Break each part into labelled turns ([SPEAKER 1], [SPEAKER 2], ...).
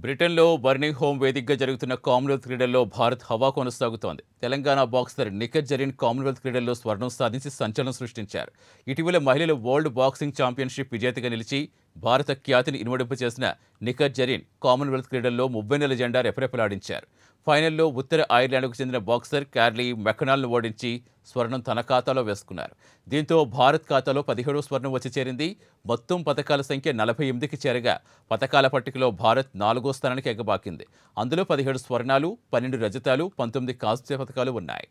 [SPEAKER 1] బ్రిటన్లో burning home వేదికగా జరుగుతున్న కామన్వెల్త్ క్రీడల్లో భారత్ హవా కొనసాగుతోంది. తెలంగాణ బాక్సర్ నిఖత్ జరీన్ కామన్వెల్త్ క్రీడల్లో స్వర్ణం సాధించి సంచలనం సృష్టించారు. ఇటీవల మహిళల వరల్డ్ బాక్సింగ్ ఛాంపియన్షిప్ విజేతగా నిలిచి భారత ఖ్యాతిని ఇనుమడింపు చేసిన నిఖత్ జరీన్ కామన్వెల్త్ క్రీడల్లో మువ్వెన్నెల జెండా రెపరెపలాడించారు. ఫైనల్లో ఉత్తర ఐర్లాండ్కు చెందిన బాక్సర్ క్యార్లీ మెకనాల్ను ఓడించి స్వర్ణం తన ఖాతాలో వేసుకున్నారు. దీంతో భారత్ ఖాతాలో పదిహేడో స్వర్ణం వచ్చి చేరింది. మొత్తం పథకాల సంఖ్య నలభై ఎనిమిదికి చేరగా పథకాల పట్టికలో భారత్ నాలుగో స్థానానికి ఎగబాకింది. అందులో పదిహేడు స్వర్ణాలు పన్నెండు రజతాలు పంతొమ్మిది కాంస్య పథకాలు ఉన్నాయి.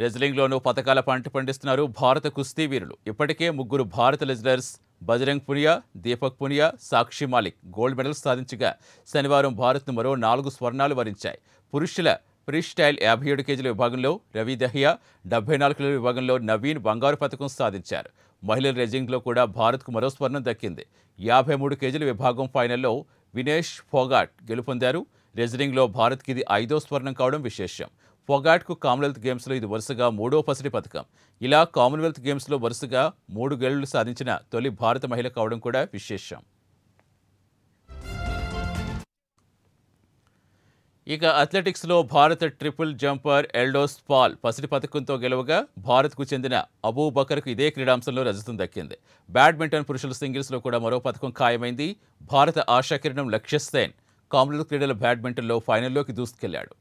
[SPEAKER 1] రెజ్లింగ్లోనూ పథకాల పంట పండిస్తున్నారు భారత కుస్తీ వీరులు. ఇప్పటికే ముగ్గురు భారత wrestlers Bajrang Punia Deepak Punia Sakshi Malik gold medals సాధించగా శనివారం భారత్ను మరో నాలుగు స్వర్ణాలు వరించాయి. పురుషుల ఫ్రీ స్టైల్ యాభై ఏడు కేజీల విభాగంలో రవి దహియా డెబ్బై నాలుగు కిలోల విభాగంలో నవీన్ బంగారు పథకం సాధించారు. మహిళల రెజ్లింగ్లో కూడా భారత్కు మరో స్వర్ణం దక్కింది. యాభై మూడు కేజీల విభాగం ఫైనల్లో వినేష్ ఫోగాట్ గెలుపొందారు. రెజ్లింగ్లో భారత్కి ఇది ఐదో స్వర్ణం కావడం విశేషం. ఫొగాట్కు కామన్వెల్త్ గేమ్స్లో ఇది వరుసగా మూడో పసిడి పథకం. ఇలా కామన్వెల్త్ గేమ్స్లో వరుసగా మూడు గేళ్ళు సాధించిన తొలి భారత మహిళ కావడం కూడా విశేషం. ఇక అథ్లెటిక్స్లో భారత ట్రిపుల్ జంపర్ ఎల్డోస్ పాల్ పసిడి పథకంతో గెలవగా భారత్కు చెందిన అబూ బకర్కు ఇదే క్రీడాంశంలో రజతం దక్కింది. బ్యాడ్మింటన్ పురుషుల సింగిల్స్లో కూడా మరో పథకం ఖాయమైంది. భారత ఆశాకిరణం లక్ష్యస్థైన్ కామన్వెల్త్ క్రీడల బ్యాడ్మింటన్లో ఫైనల్లోకి దూసుకెళ్ళాడు.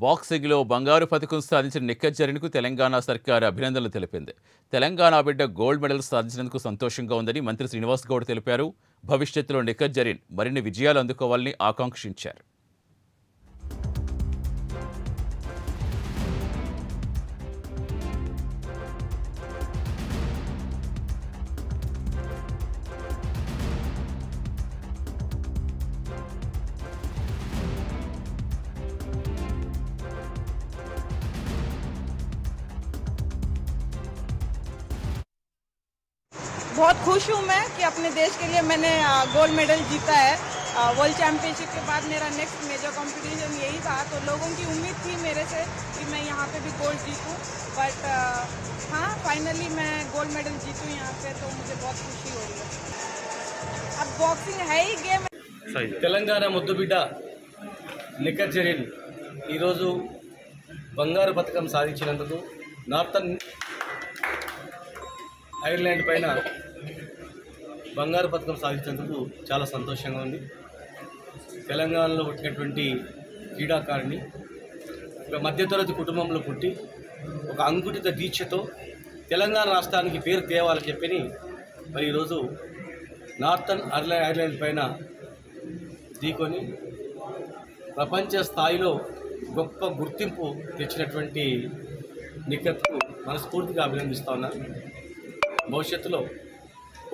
[SPEAKER 1] బాక్సింగ్లో బంగారు పథకం సాధించిన నిఖత్ జరీన్కు తెలంగాణ సర్కార్ అభినందనలు తెలిపింది. తెలంగాణ బిడ్డ గోల్డ్ మెడల్ సాధించినందుకు సంతోషంగా ఉందని మంత్రి శ్రీనివాస్ గౌడ్ తెలిపారు. భవిష్యత్తులో నిక్కజ్జరిన్ మరిన్ని విజయాలు అందుకోవాలని ఆకాంక్షించారు.
[SPEAKER 2] बहुत खुश हूँ मैं कि अपने देश के लिए मैंने गोल्ड मेडल जीता है वर्ल्ड चैम्पियनशिप के बाद मेरा नेक्स्ट मेजर कंपटीशन यही था तो लोगों की उम्मीद थी मेरे से कि मैं यहाँ पे भी गोल्ड जीतूँ बट हाँ फाइनली मैं गोल्ड मेडल जीतूँ यहाँ पे तो मुझे बहुत खुशी हो रही है अब बॉक्सिंग है ही गेम
[SPEAKER 3] తెలంగాణ ముద్దుబిడ్డ నిఖత్ జరీన్ ఈరోజు బంగారు పథకం సాధించినందుకు నార్థన్ ఐర్లాండ్ పైన బంగారు పథకం సాధించినందుకు చాలా సంతోషంగా ఉంది. తెలంగాణలో పుట్టినటువంటి క్రీడాకారిణి ఒక మధ్యతరగతి కుటుంబంలో పుట్టి ఒక అంకుటిత దీక్షతో తెలంగాణ రాష్ట్రానికి పేరు తేవాలని చెప్పని మరి ఈరోజు నార్థన్ ఐర్లా ఐర్లాండ్ పైన ఢీకొని ప్రపంచ స్థాయిలో గొప్ప గుర్తింపు తెచ్చినటువంటి నిఖత్కు మనస్ఫూర్తిగా అభినందిస్తా ఉన్నాను భవిష్యత్తులో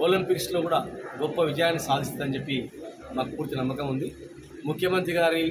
[SPEAKER 3] ఒలింపిక్స్లో కూడా గొప్ప విజయాన్ని సాధిస్తుందని చెప్పి మాకు పూర్తి నమ్మకం ఉంది. ముఖ్యమంత్రి గారి